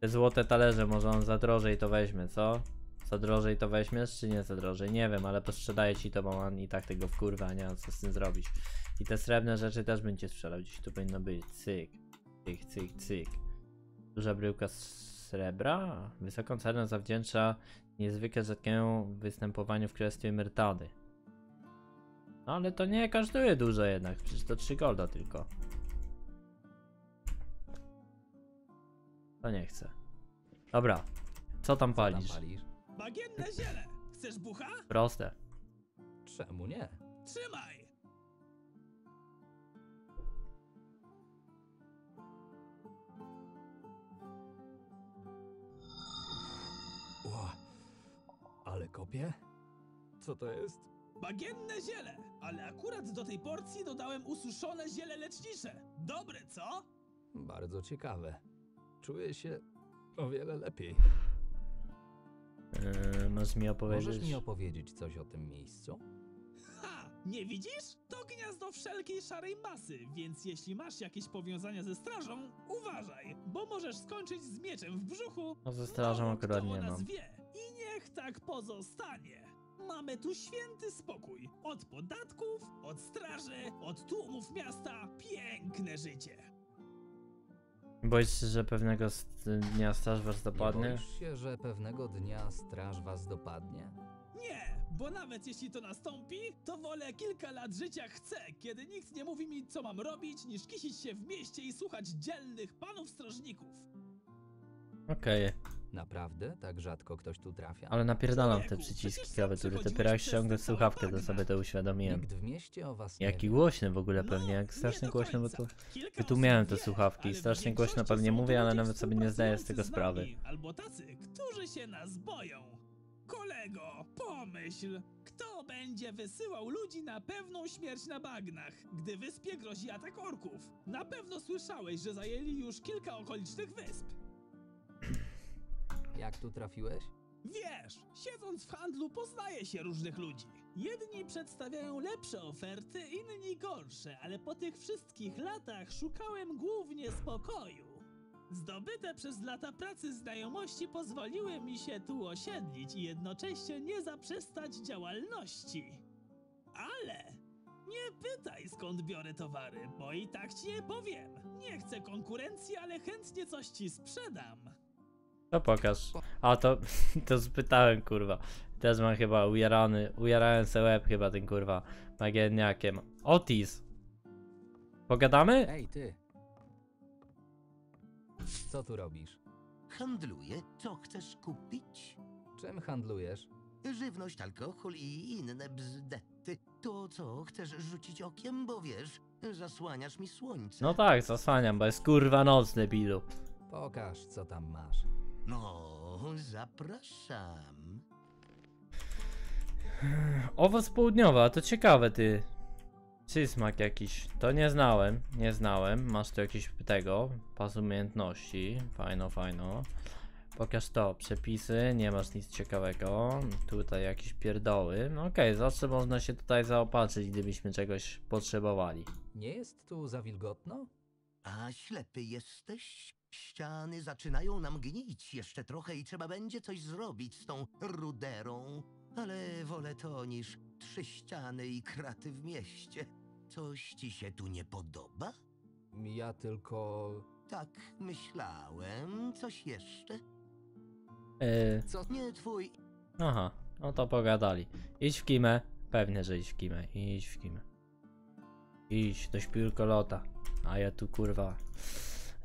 Te złote talerze, może on za drożej to weźmie, co? Za drożej to weźmiesz, czy nie za drożej? Nie wiem, ale posprzedaję ci to, bo on i tak tego wkurwa, nie ma co z tym zrobić. I te srebrne rzeczy też będzie sprzedał, gdzieś tu powinno być. Cyk, cyk, cyk, cyk. Duża bryłka srebra. Wysoką cenę zawdzięcza niezwykle rzadkiemu występowaniu w królestwie Myrtady. No ale to nie kosztuje dużo jednak, przecież to 3 golda tylko. To nie chcę. Dobra. Co tam Co tam palisz? palisz? Bagienne ziele! Chcesz bucha? Proste. Czemu nie? Trzymaj! Ła, ale kopie? Co to jest? Bagienne ziele! Ale akurat do tej porcji dodałem ususzone ziele lecznicze. Dobre, co? Bardzo ciekawe. Czuję się o wiele lepiej. Yy, możesz mi opowiedzieć? Możesz mi opowiedzieć coś o tym miejscu? Ha! Nie widzisz? To gniazdo wszelkiej szarej masy, więc jeśli masz jakieś powiązania ze strażą, uważaj, bo możesz skończyć z mieczem w brzuchu. No ze strażą akurat nie mam. wie. I niech tak pozostanie. Mamy tu święty spokój. Od podatków, od straży, od tłumów miasta. Piękne życie. Boisz się, że pewnego s- dnia straż was Nie dopadnie? boisz się, że pewnego dnia straż was dopadnie? Nie, bo nawet jeśli to nastąpi, to wolę kilka lat życia chcę, kiedy nikt nie mówi mi, co mam robić, niż kisić się w mieście i słuchać dzielnych panów strażników. Okej, Naprawdę? Tak rzadko ktoś tu trafia? ale napierdalam te przyciski klawiatury. Dopiero ściągnę słuchawkę, to sobie to uświadomiłem. Nikt w mieście o was nie Jaki wie. głośny w ogóle pewnie, jak nie strasznie głośno, bo tu miałem te słuchawki strasznie głośno pewnie mówię, ale nawet sobie nie zdaję z tego sprawy. Albo tacy, którzy się nas boją. Kolego, pomyśl, kto będzie wysyłał ludzi na pewną śmierć na bagnach, gdy wyspie grozi atak orków? Na pewno słyszałeś, że zajęli już kilka okolicznych wysp. Jak tu trafiłeś? Wiesz, siedząc w handlu poznaje się różnych ludzi. Jedni przedstawiają lepsze oferty, inni gorsze, ale po tych wszystkich latach szukałem głównie spokoju. Zdobyte przez lata pracy znajomości pozwoliły mi się tu osiedlić i jednocześnie nie zaprzestać działalności. Ale nie pytaj skąd biorę towary, bo i tak ci nie powiem. Nie chcę konkurencji, ale chętnie coś ci sprzedam. To pokaż. A to, [LAUGHS] to spytałem kurwa. Też mam chyba ujarany, ujarałem se łeb chyba tym kurwa bagienniakiem. Otis! Pogadamy? Ej, ty! Co tu robisz? Handluję. Co chcesz kupić? Czym handlujesz? Żywność, alkohol i inne bzdety. To co, chcesz rzucić okiem, bo wiesz, zasłaniasz mi słońce. No tak, zasłaniam, bo jest kurwa noc debilu. Pokaż, co tam masz. No, zapraszam. Owoc południowy, a to ciekawe ty. Przysmak jakiś. To nie znałem, nie znałem. Masz tu jakieś tego, pas umiejętności. Fajno, fajno. Pokaż to, przepisy, nie masz nic ciekawego. Tutaj jakieś pierdoły. No okej, zawsze można się tutaj zaopatrzyć, gdybyśmy czegoś potrzebowali. Nie jest tu za wilgotno? A ślepy jesteś? Ściany zaczynają nam gnić jeszcze trochę i trzeba będzie coś zrobić z tą ruderą. Ale wolę to niż trzy ściany i kraty w mieście. Coś ci się tu nie podoba? Ja tylko... Tak myślałem. Coś jeszcze? Yy, Co? Nie twój aha, no to pogadali. Idź w kimę. Pewnie, że idź w kimę. Idź w kimę. Idź do śpiórkolota. A ja tu kurwa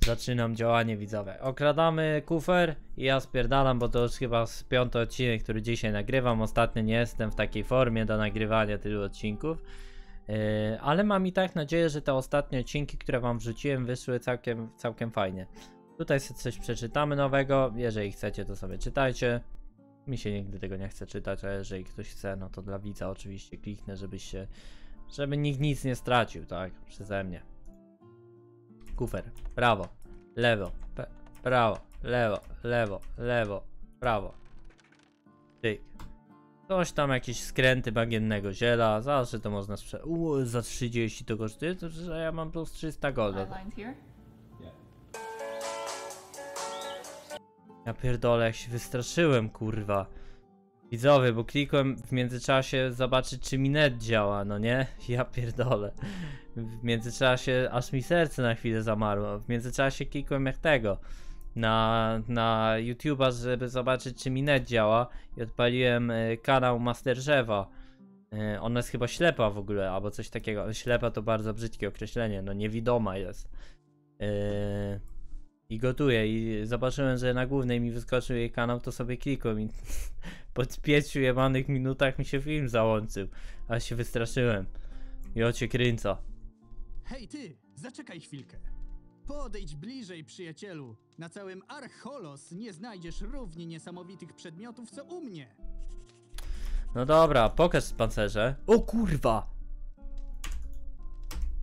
zaczynam działanie widzowe. Okradamy kufer i ja spierdalam, bo to już chyba piąty odcinek, który dzisiaj nagrywam. Ostatnio nie jestem w takiej formie do nagrywania tylu odcinków. Yy, ale mam i tak nadzieję, że te ostatnie odcinki, które wam wrzuciłem, wyszły całkiem, całkiem fajnie. Tutaj sobie coś przeczytamy nowego. Jeżeli chcecie, to sobie czytajcie. Mi się nigdy tego nie chce czytać, a jeżeli ktoś chce, no to dla widza oczywiście kliknę, żebyście, żeby nikt nic nie stracił, tak? Przeze mnie. Kufer. Prawo, lewo, prawo, lewo, lewo, lewo, prawo. Tyk. Coś tam, jakieś skręty bagiennego ziela. Zawsze to można sprzedać. Uuu, za 30 to kosztuje, to że ja mam plus 300 golda. Ja pierdolę, jak się wystraszyłem, kurwa. Widzowie, bo klikłem w międzyczasie zobaczyć, czy mi net działa, no nie? [LAUGHS] Ja pierdolę. W międzyczasie aż mi serce na chwilę zamarło. W międzyczasie klikłem jak tego. Na, na YouTube'a, żeby zobaczyć, czy mi net działa. I odpaliłem y, kanał Masterchefa. Y, ona jest chyba ślepa w ogóle, albo coś takiego. Ślepa to bardzo brzydkie określenie, no niewidoma jest. Yy, i gotuje i zobaczyłem, że na głównej mi wyskoczył jej kanał, to sobie klikłem i [LAUGHS] po pięciu jebanych minutach mi się film załączył, a się wystraszyłem. I ocie kręca. Hej ty, zaczekaj chwilkę. Podejdź bliżej, przyjacielu. Na całym Archolos nie znajdziesz równie niesamowitych przedmiotów, co u mnie. No dobra, pokaż pancerze. O kurwa!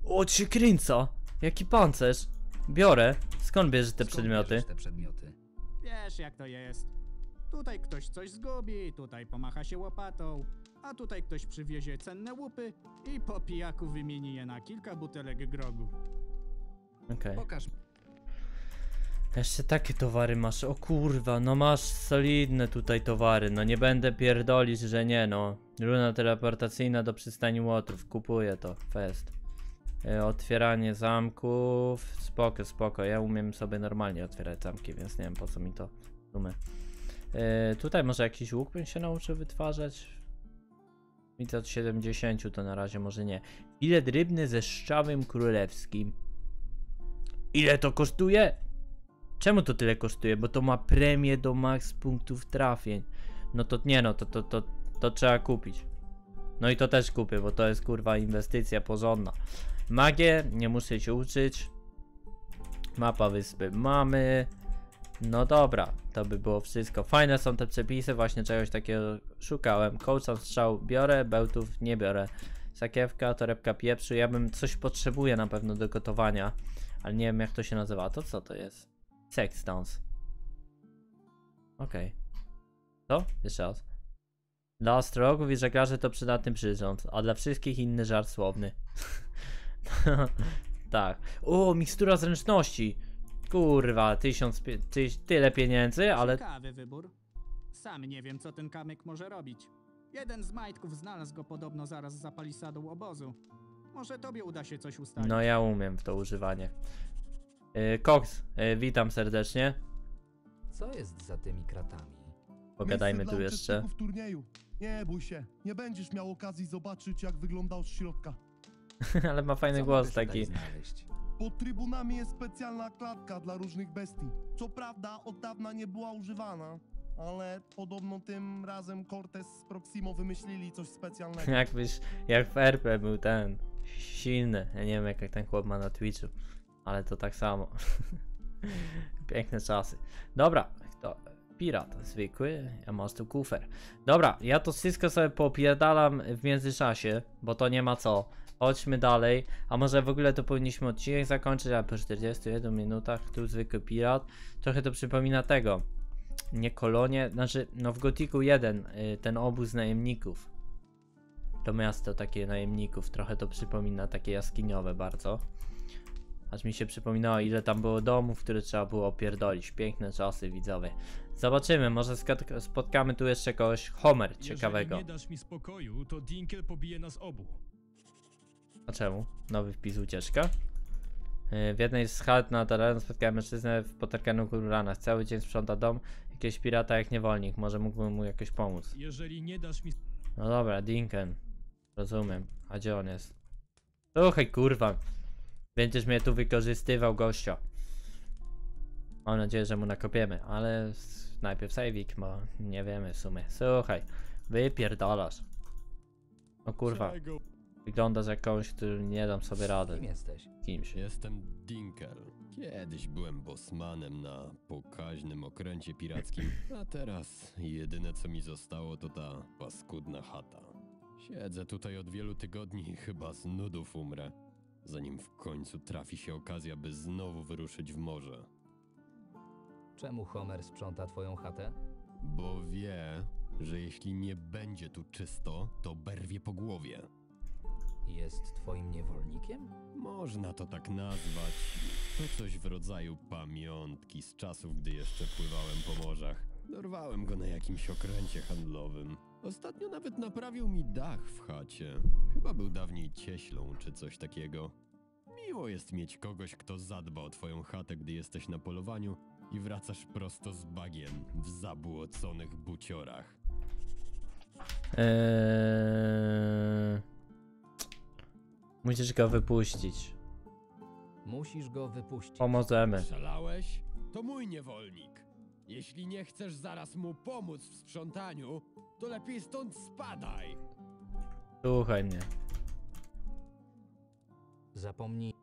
O cię kręca! Jaki pancerz? Biorę. Skąd bierzesz te Skąd przedmioty? bierzesz te przedmioty? Wiesz jak to jest. Tutaj ktoś coś zgubi, tutaj pomacha się łopatą. A tutaj ktoś przywiezie cenne łupy i po pijaku wymieni je na kilka butelek grogu. Okej. Pokaż Jeszcze takie towary masz, o kurwa, no masz solidne tutaj towary, no nie będę pierdolić, że nie no. Runa teleportacyjna do przystani Łotrów, kupuję to, fest. E, Otwieranie zamków, spoko, spoko, ja umiem sobie normalnie otwierać zamki, więc nie wiem po co mi to w sumie. E, tutaj może jakiś łuk bym się nauczył wytwarzać. Widzę od 70 to na razie może nie. Bilet rybny ze szczawem królewskim. Ile to kosztuje? Czemu to tyle kosztuje? Bo to ma premię do max punktów trafień. No to nie no, to, to, to, to trzeba kupić. No i to też kupię, bo to jest kurwa inwestycja porządna. Magię, nie muszę się uczyć. Mapa wyspy mamy. No dobra, to by było wszystko. Fajne są te przepisy, właśnie czegoś takiego szukałem. Kołczan strzał biorę, bełtów nie biorę. Sakiewka, torebka pieprzu. Ja bym coś potrzebuję na pewno do gotowania, ale nie wiem jak to się nazywa. To co to jest? Sextons. Okej. Co? Jeszcze raz. Dla astrologów i żeglarzy to przydatny przyrząd, a dla wszystkich inny żart słowny. [LAUGHS] [LAUGHS] tak. O, mikstura zręczności. Kurwa, tysiąc, pie- tyś, tyle pieniędzy, ale Ciekawy wybór. Sam nie wiem, co ten kamyk może robić. Jeden z majtków znalazł go podobno zaraz za palisadą obozu. Może tobie uda się coś ustalić. no ja umiem w to używanie. Yy, Cox, yy, witam serdecznie. Co jest za tymi kratami? Pogadajmy Miejsce tu jeszcze. uczestników turnieju. Nie bój się, nie będziesz miał okazji zobaczyć, jak wygląda od środka. [LAUGHS] ale ma fajny Co głos taki. Pod trybunami jest specjalna klatka dla różnych bestii. Co prawda od dawna nie była używana, ale podobno tym razem Cortez z Proximo wymyślili coś specjalnego. [LAUGHS] Jakbyś, jak w RP był ten silny. Ja nie wiem jak ten chłop ma na Twitchu, ale to tak samo. [LAUGHS] Piękne czasy. Dobra, to pirat zwykły, ja mam tu kufer. Dobra, ja to wszystko sobie popierdalam w międzyczasie, bo to nie ma co. Chodźmy dalej, a może w ogóle to powinniśmy odcinek zakończyć, a po 41 minutach tu zwykły pirat. Trochę to przypomina tego. Nie kolonie, znaczy no w Gotiku 1 y, ten obóz najemników. To miasto takie najemników, trochę to przypomina takie jaskiniowe bardzo. Aż mi się przypominało ile tam było domów, które trzeba było opierdolić. Piękne czasy widzowie. Zobaczymy, może spotkamy tu jeszcze kogoś Homer ciekawego. Jeżeli nie dasz mi spokoju, to Dinkel pobije nas obu. A czemu? Nowy wpis ucieczka. Yy, W jednej z chat na terenie spotkałem mężczyznę w potarganych uranach. Cały dzień sprząta dom. Jakiegoś pirata jak niewolnik. Może mógłbym mu jakoś pomóc. Jeżeli nie dasz mi No dobra, Dinken. Rozumiem. A gdzie on jest? Słuchaj, kurwa. Będziesz mnie tu wykorzystywał, gościa. Mam nadzieję, że mu nakopiemy, ale najpierw sejwik, bo nie wiemy w sumie. Słuchaj, wypierdalasz. O kurwa, Czego? wyglądasz jak kogoś, który nie dam sobie rady. Kim jesteś? Kimś. Jestem Dinkel. Kiedyś byłem bosmanem na pokaźnym okręcie pirackim, a teraz jedyne co mi zostało to ta paskudna chata. Siedzę tutaj od wielu tygodni i chyba z nudów umrę, zanim w końcu trafi się okazja, by znowu wyruszyć w morze. Czemu Homer sprząta twoją chatę? Bo wie, że jeśli nie będzie tu czysto, to berwie po głowie. Jest twoim niewolnikiem? Można to tak nazwać. To coś w rodzaju pamiątki z czasów, gdy jeszcze pływałem po morzach. Dorwałem go na jakimś okręcie handlowym. Ostatnio nawet naprawił mi dach w chacie. Chyba był dawniej cieślą czy coś takiego. Miło jest mieć kogoś, kto zadba o twoją chatę, gdy jesteś na polowaniu i wracasz prosto z bagien w zabłoconych buciorach. Eee... Musisz go wypuścić. Musisz go wypuścić. Pomożemy. Szalałeś? To mój niewolnik. Jeśli nie chcesz zaraz mu pomóc w sprzątaniu, to lepiej stąd spadaj. Słuchaj mnie. Zapomnij.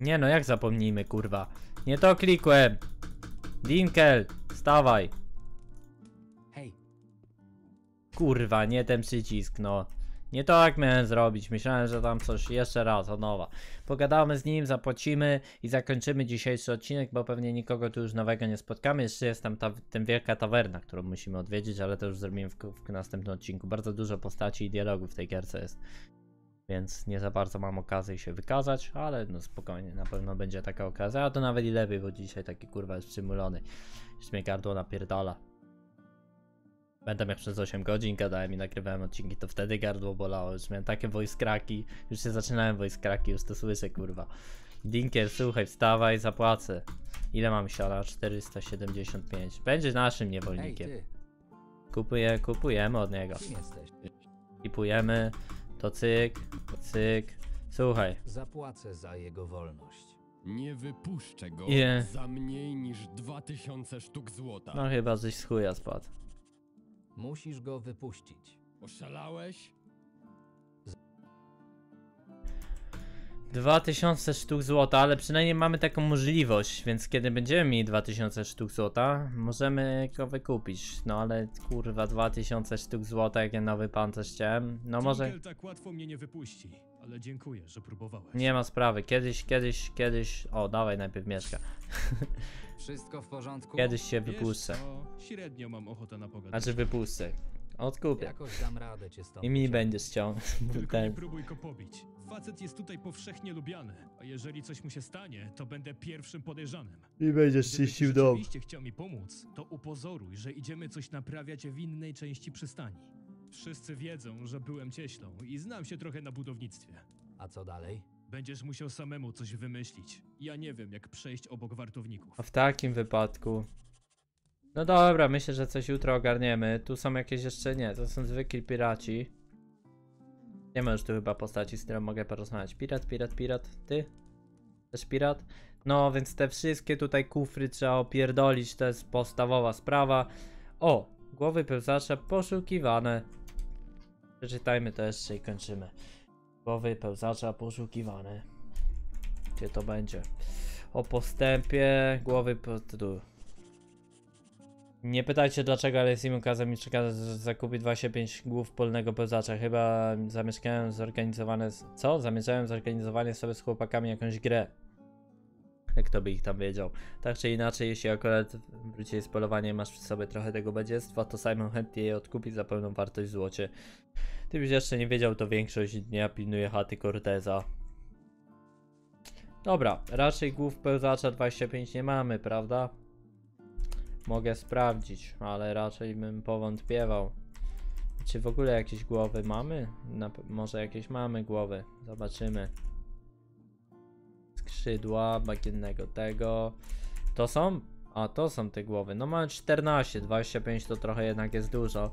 Nie no, jak zapomnijmy, kurwa. Nie to klikłem. Dinkel, stawaj. Hej, Kurwa, nie ten przycisk, no. Nie tak miałem zrobić, myślałem, że tam coś jeszcze raz od nowa. Pogadamy z nim, zapłacimy i zakończymy dzisiejszy odcinek, bo pewnie nikogo tu już nowego nie spotkamy. Jeszcze jest tam ta, ten wielka tawerna, którą musimy odwiedzić, ale to już zrobimy w, w następnym odcinku. Bardzo dużo postaci i dialogów w tej gierce jest. Więc nie za bardzo mam okazji się wykazać, ale no spokojnie, na pewno będzie taka okazja. A to nawet i lepiej, bo dzisiaj taki kurwa jest przymulony. Już mnie gardło napierdala. Pamiętam jak przez 8 godzin gadałem i nagrywałem odcinki, to wtedy gardło bolało. Już miałem takie voice cracki, już się zaczynałem voice cracki, już to słyszę kurwa. Dinkier, słuchaj, wstawaj, zapłacę. Ile mam siana? 475. Będzie naszym niewolnikiem. Kupuję, kupujemy od niego. Tipujemy, to cyk, to cyk. Słuchaj, Zapłacę za jego wolność. Nie wypuszczę go Nie. za mniej niż 2000 sztuk złota. no chyba coś z chuja spadł. Musisz go wypuścić. Oszalałeś? 2000 sztuk złota, ale przynajmniej mamy taką możliwość, więc kiedy będziemy mieli 2000 sztuk złota, możemy go wykupić. No ale kurwa, 2000 sztuk złota, jak ja nowy pancerz chciałem. No może. Tak łatwo mnie nie wypuści, ale dziękuję, że próbowałeś. Nie ma sprawy, kiedyś, kiedyś, kiedyś. O, dawaj najpierw mieszka. [LAUGHS] Wszystko w porządku? Kiedyś się wypuszczę. średnio mam ochotę na. Znaczy wypuszczę. Odkupię. Jakoś dam radę cię stąd I mi ściągnął. Tylko Ten. nie próbuj go pobić. Facet jest tutaj powszechnie lubiany, a jeżeli coś mu się stanie, to będę pierwszym podejrzanym. I będziesz czyścił dom. rzeczywiście chciał mi pomóc, to upozoruj, że idziemy coś naprawiać w innej części przystani. Wszyscy wiedzą, że byłem cieślą i znam się trochę na budownictwie. A co dalej? Będziesz musiał samemu coś wymyślić. Ja nie wiem, jak przejść obok wartowników. A w takim wypadku. No dobra, myślę, że coś jutro ogarniemy. Tu są jakieś jeszcze nie, to są zwykli piraci. Nie ma już tu chyba postaci, z którą mogę porozmawiać. Pirat, pirat, pirat. Ty? Też pirat? No, więc te wszystkie tutaj kufry trzeba opierdolić, to jest podstawowa sprawa. O, głowy pełzacza poszukiwane. Przeczytajmy to jeszcze i kończymy. Głowy pełzacza poszukiwane. Gdzie to będzie? O postępie głowy tu. Nie pytajcie dlaczego, ale Simon kazał mi przekazać, że zakupi 25 głów polnego pełzacza. Chyba zamieszkałem zorganizowane... Co? Zamierzałem zorganizowanie sobie z chłopakami jakąś grę. [LAUGHS] Jak to by ich tam wiedział. Tak czy inaczej, jeśli akurat wróciłeś z polowania i masz przy sobie trochę tego badziestwa, to Simon chętnie je odkupi za pełną wartość w złocie. Ty byś jeszcze nie wiedział, to większość dnia pilnuje chaty Corteza. Dobra, raczej głów pełzacza 25 nie mamy, prawda? Mogę sprawdzić, ale raczej bym powątpiewał. Czy w ogóle jakieś głowy mamy? Na, może jakieś mamy głowy. Zobaczymy. Skrzydła, bagiennego tego. To są? A, to są te głowy. No mamy 14, 25 to trochę jednak jest dużo.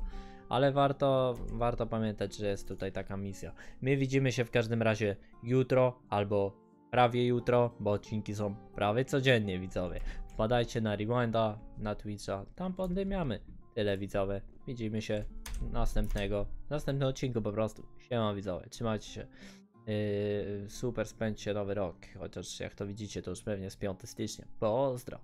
Ale warto, warto pamiętać, że jest tutaj taka misja. My widzimy się w każdym razie jutro albo prawie jutro, bo odcinki są prawie codziennie widzowie. Wpadajcie na Rewinda, na Twitcha, tam poddymiamy. Tyle widzowie. Widzimy się następnego, następnego odcinku po prostu. Siema widzowie, trzymajcie się. Yy, super spędźcie nowy rok, chociaż jak to widzicie to już pewnie z 5 stycznia. Pozdro.